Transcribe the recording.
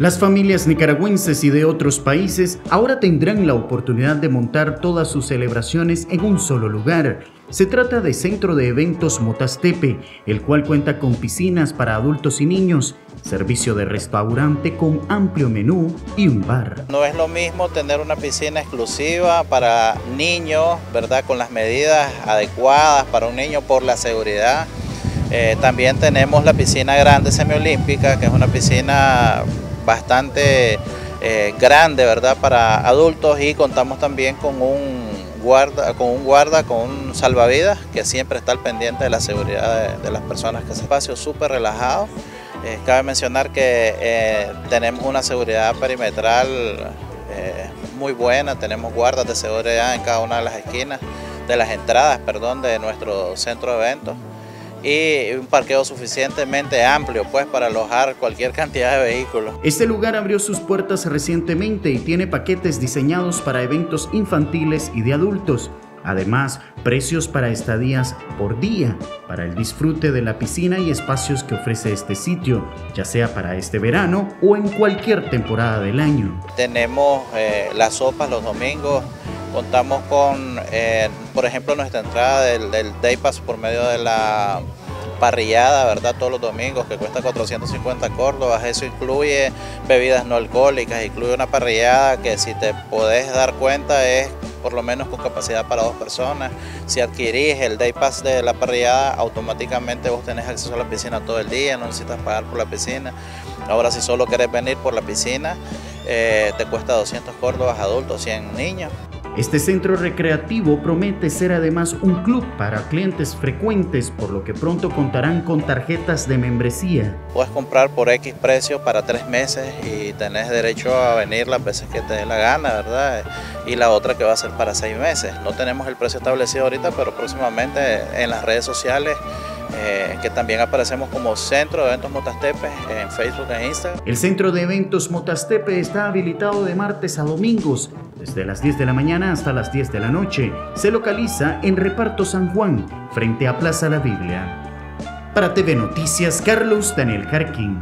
Las familias nicaragüenses y de otros países ahora tendrán la oportunidad de montar todas sus celebraciones en un solo lugar. Se trata de Centro de Eventos Motastepe, el cual cuenta con piscinas para adultos y niños, servicio de restaurante con amplio menú y un bar. No es lo mismo tener una piscina exclusiva para niños, ¿verdad? Con las medidas adecuadas para un niño por la seguridad. Eh, también tenemos la piscina grande semiolímpica, que es una piscina bastante eh, grande, ¿verdad? Para adultos y contamos también con un guarda, con un guarda, con un salvavidas que siempre está al pendiente de la seguridad de, las personas que se espacio súper relajado. Eh, cabe mencionar que eh, tenemos una seguridad perimetral muy buena, tenemos guardas de seguridad en cada una de las esquinas, de las entradas, perdón, de nuestro centro de eventos y un parqueo suficientemente amplio pues para alojar cualquier cantidad de vehículos. Este lugar abrió sus puertas recientemente y tiene paquetes diseñados para eventos infantiles y de adultos. Además, precios para estadías por día, para el disfrute de la piscina y espacios que ofrece este sitio, ya sea para este verano o en cualquier temporada del año. Tenemos eh, las sopas los domingos, Contamos con, eh, por ejemplo, nuestra entrada del, Day Pass por medio de la parrillada, ¿verdad? Todos los domingos, que cuesta 450 córdobas. Eso incluye bebidas no alcohólicas, incluye una parrillada que si te podés dar cuenta es por lo menos con capacidad para dos personas. Si adquirís el Day Pass de la parrillada, automáticamente vos tenés acceso a la piscina todo el día, no necesitas pagar por la piscina. Ahora si solo querés venir por la piscina, eh, te cuesta 200 córdobas adultos, 100 niños. Este centro recreativo promete ser además un club para clientes frecuentes, por lo que pronto contarán con tarjetas de membresía. Puedes comprar por X precio para tres meses y tenés derecho a venir las veces que te dé la gana, ¿verdad? Y la otra que va a ser para seis meses. No tenemos el precio establecido ahorita, pero próximamente en las redes sociales eh, que también aparecemos como Centro de Eventos Motastepe en Facebook e Instagram. El Centro de Eventos Motastepe está habilitado de martes a domingos, desde las 10 de la mañana hasta las 10 de la noche. Se localiza en Reparto San Juan, frente a Plaza La Biblia. Para TV Noticias, Carlos Daniel Jarquín.